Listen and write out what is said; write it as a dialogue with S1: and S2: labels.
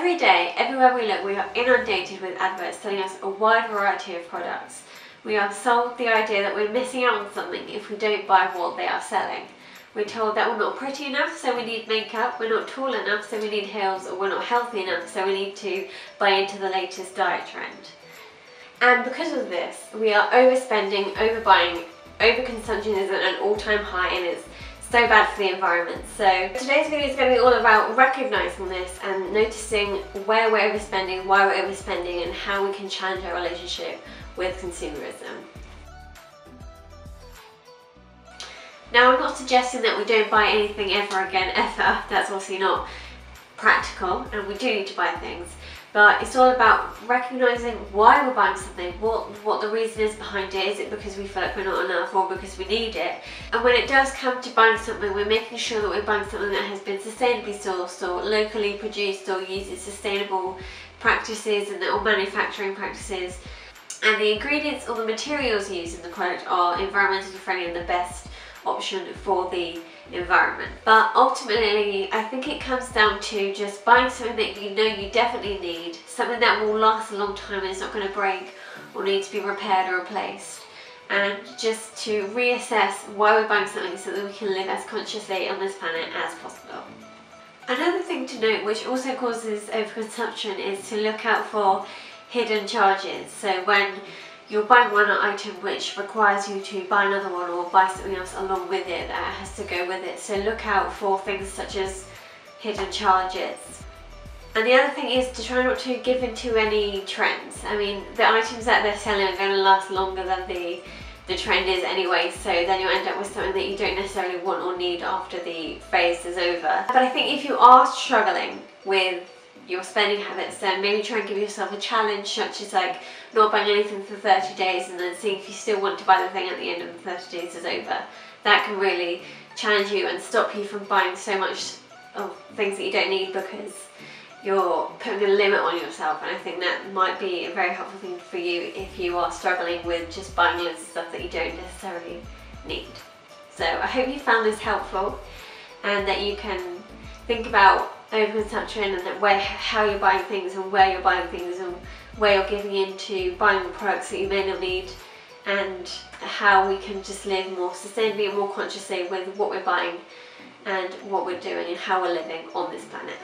S1: Every day, everywhere we look, we are inundated with adverts telling us a wide variety of products. We are sold the idea that we're missing out on something if we don't buy what they are selling. We're told that we're not pretty enough, so we need makeup, we're not tall enough, so we need heels, or we're not healthy enough, so we need to buy into the latest diet trend. And because of this, we are overspending, overbuying, overconsumption is at an all-time high and it's so bad for the environment. So today's video is going to be all about recognising this and noticing where we're overspending, why we're overspending and how we can challenge our relationship with consumerism. Now I'm not suggesting that we don't buy anything ever again, ever. That's obviously not practical and we do need to buy things but it's all about recognizing why we're buying something, what what the reason is behind it. Is it because we feel like we're not enough or because we need it? And when it does come to buying something, we're making sure that we're buying something that has been sustainably sourced or locally produced or uses sustainable practices and or manufacturing practices. And the ingredients or the materials used in the product are environmentally friendly and the best option for the environment. But ultimately, I think it comes down to just buying something that you know you definitely need, something that will last a long time and is not going to break or need to be repaired or replaced. And just to reassess why we're buying something so that we can live as consciously on this planet as possible. Another thing to note which also causes overconsumption is to look out for hidden charges. So when you're buy one item which requires you to buy another one or buy something else along with it that has to go with it. So look out for things such as hidden charges. And the other thing is to try not to give into any trends. I mean, the items that they're selling are going to last longer than the, the trend is anyway, so then you'll end up with something that you don't necessarily want or need after the phase is over. But I think if you are struggling with your spending habits then maybe try and give yourself a challenge such as like not buying anything for 30 days and then seeing if you still want to buy the thing at the end of the 30 days is over. That can really challenge you and stop you from buying so much of things that you don't need because you're putting a limit on yourself and I think that might be a very helpful thing for you if you are struggling with just buying loads of stuff that you don't necessarily need. So I hope you found this helpful and that you can think about overconsumption and that where how you're buying things and where you're buying things and where you're giving into buying the products that you may not need and how we can just live more sustainably and more consciously with what we're buying and what we're doing and how we're living on this planet.